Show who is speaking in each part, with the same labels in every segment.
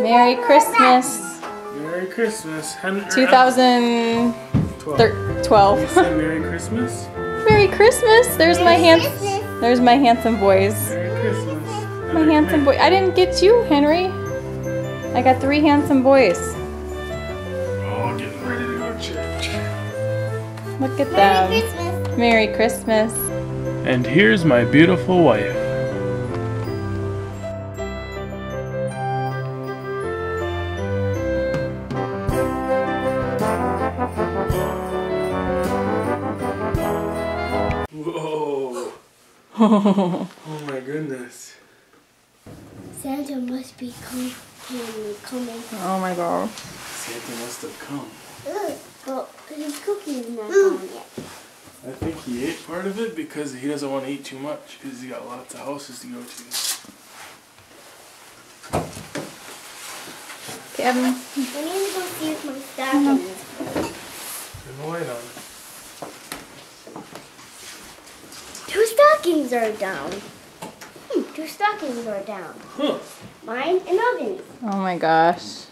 Speaker 1: Merry Christmas.
Speaker 2: Merry Christmas. Er,
Speaker 1: 2012.
Speaker 2: Twelve. You say Merry Christmas.
Speaker 1: Merry Christmas. There's my hands. There's my handsome boys.
Speaker 2: Merry Christmas.
Speaker 1: My handsome boy. I didn't get you, Henry. I got three handsome boys.
Speaker 2: Oh, getting ready to go to church.
Speaker 1: Look at
Speaker 3: Merry
Speaker 1: them.
Speaker 3: Christmas.
Speaker 1: Merry Christmas.
Speaker 2: And here's my beautiful wife. Oh my goodness.
Speaker 3: Santa must be com- coming.
Speaker 1: Oh my god.
Speaker 2: Santa must have come.
Speaker 3: Ugh, but his cookie's not gone yet.
Speaker 2: I think he ate part of it because he doesn't want to eat too much because he got lots of houses to go to.
Speaker 1: Okay, Evan.
Speaker 3: I need to go see if my stockings.
Speaker 2: Turn the light on.
Speaker 3: Two stockings are down. Hmm, two stockings are down.
Speaker 2: Huh.
Speaker 3: Mine and Evan's.
Speaker 1: Oh my gosh.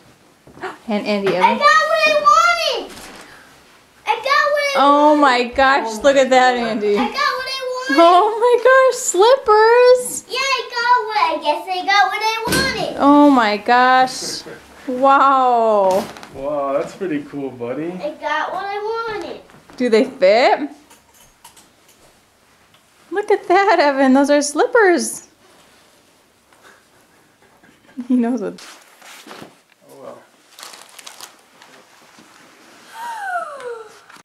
Speaker 1: And Andy,
Speaker 3: I got what I wanted. I got what I
Speaker 1: Oh my gosh, look at that, Andy.
Speaker 3: I got what I wanted.
Speaker 1: Oh my gosh, slippers.
Speaker 3: Yeah, I got what. I guess I got what I wanted.
Speaker 1: Oh my gosh. Wow.
Speaker 2: Wow, that's pretty cool, buddy.
Speaker 3: I got what I wanted.
Speaker 1: Do they fit? Look at that, Evan. Those are slippers. He knows it.
Speaker 2: Oh well.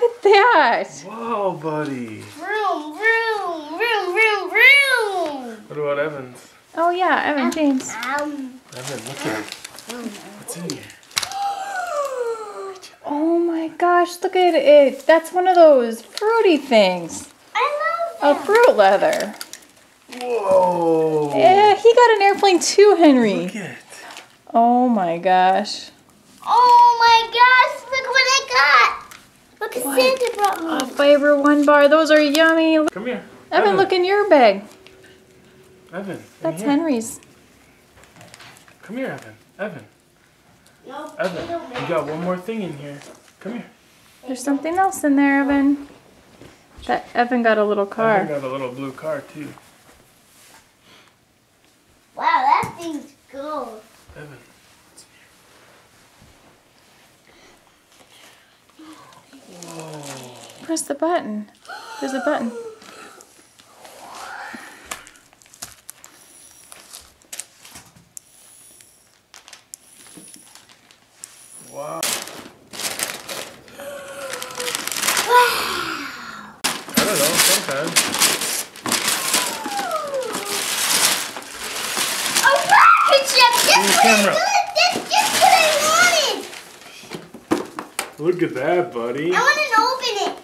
Speaker 1: Look at that.
Speaker 2: Wow, buddy.
Speaker 3: Vroom, vroom, vroom, vroom, vroom.
Speaker 2: What about Evans?
Speaker 1: Oh yeah, Evan James.
Speaker 3: Um,
Speaker 2: Evan, look at it. What's in here?
Speaker 1: Oh my gosh, look at it. That's one of those fruity things.
Speaker 3: I
Speaker 1: A
Speaker 3: love
Speaker 1: fruit leather.
Speaker 2: Whoa.
Speaker 1: Yeah, he got an airplane too, Henry.
Speaker 2: Look at it.
Speaker 1: Oh my gosh.
Speaker 3: Oh my gosh, look what I got. Look at
Speaker 1: What?
Speaker 3: Santa brought me.
Speaker 1: A fiber one bar. Those are yummy.
Speaker 2: Come here.
Speaker 1: Evan, look in your bag.
Speaker 2: Evan.
Speaker 1: That's
Speaker 2: here.
Speaker 1: Henry's.
Speaker 2: Come here, Evan. Evan.
Speaker 3: No,
Speaker 2: Evan. You got one more thing in here. Come here.
Speaker 1: There's something else in there, Evan. That Evan got a little car.
Speaker 2: Evan
Speaker 1: car.
Speaker 2: got a little blue car too.
Speaker 3: Wow, that thing's cool.
Speaker 2: Evan.
Speaker 1: Press the button. There's a button.
Speaker 2: Wow. I don't know. Sometimes.
Speaker 3: A rocket ship!
Speaker 2: Give me
Speaker 3: Just
Speaker 2: the
Speaker 3: what I
Speaker 2: camera.
Speaker 3: That's just what I wanted.
Speaker 2: Look at that, buddy.
Speaker 3: I want to open it.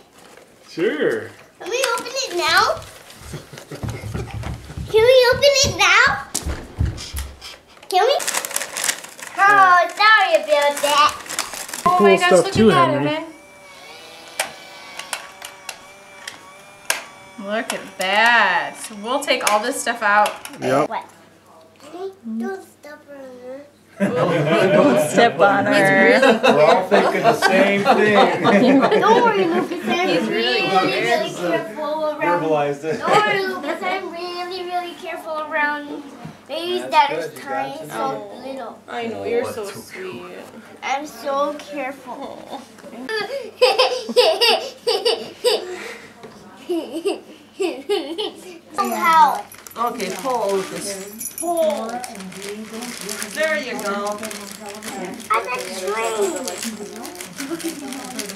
Speaker 2: Sure.
Speaker 3: Can we open it now? Can we open it now? Can we? Oh, sorry about that.
Speaker 1: Oh
Speaker 2: Cool stuff too, Henry.
Speaker 1: Evan. Look at that. We'll take all this stuff out.
Speaker 2: Yep.
Speaker 3: What? Don't stop her.
Speaker 1: We'll step on her.
Speaker 4: We're all thinking the same thing.
Speaker 3: Don't worry, Lucas. I'm really, really careful uh, around.
Speaker 4: Verbalized it.
Speaker 3: Don't worry, Lucas. I'm really, really careful around babies that are
Speaker 4: good, you got
Speaker 3: tiny,
Speaker 4: to
Speaker 3: so little.
Speaker 1: I know, you're so sweet.
Speaker 3: I'm so careful. Somehow.
Speaker 5: Okay, pull Lucas.
Speaker 3: Pull.
Speaker 5: There you go.
Speaker 3: I'm a train.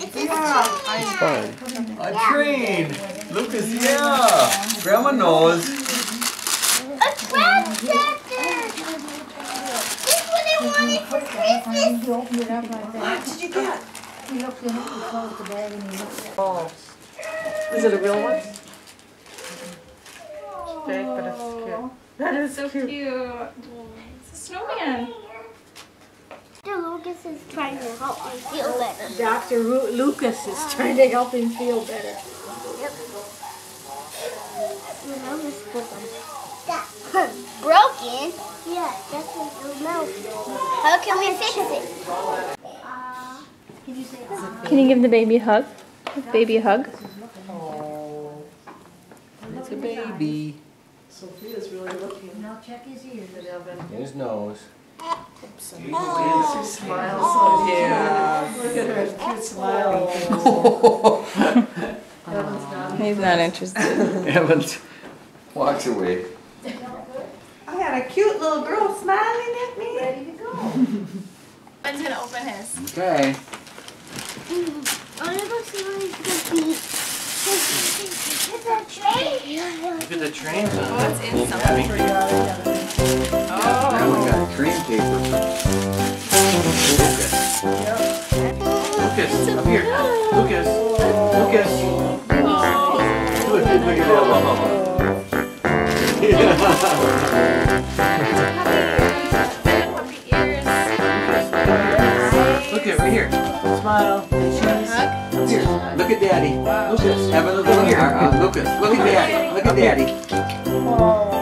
Speaker 3: It's a train.
Speaker 2: Fine.
Speaker 4: A train. Lucas, yeah. Grandma knows.
Speaker 3: A tractor. This is what I wanted for Christmas.
Speaker 5: What did you get?
Speaker 1: Oh. Is it a real one? Big, but it's oh. cute. That is so cute. It's a snowman.
Speaker 3: Dr. Lucas is trying to help me feel better.
Speaker 6: Dr. Ru- Lucas is trying to help him feel better.
Speaker 3: Yep. And I'll just put. Broken? Yeah, that's what the mouth. How can we fix it?
Speaker 1: Can you give the baby a hug? Baby a hug?
Speaker 4: It's a baby.
Speaker 5: Sophia's really looking.
Speaker 6: Now check his ears.
Speaker 4: In his nose.
Speaker 5: She smiles so yeah. Look at her cute smile.
Speaker 1: He's not interested.
Speaker 4: Evans walks away.
Speaker 5: I had a cute little girl smiling at me. Ready to go.
Speaker 1: Ben's gonna open his.
Speaker 4: Okay.
Speaker 3: I want to go see what he's going to be. It's train.
Speaker 2: Look at the trains on oh,
Speaker 1: What's in something?
Speaker 4: That one got cream paper.
Speaker 2: Lucas, up here. Lucas. Lucas. Look, look at that. Look at right here.
Speaker 5: Smile.
Speaker 4: Here, look at daddy. Lucas, have a look over here. Uh, Lucas, look at daddy. Look at daddy.
Speaker 5: Oh.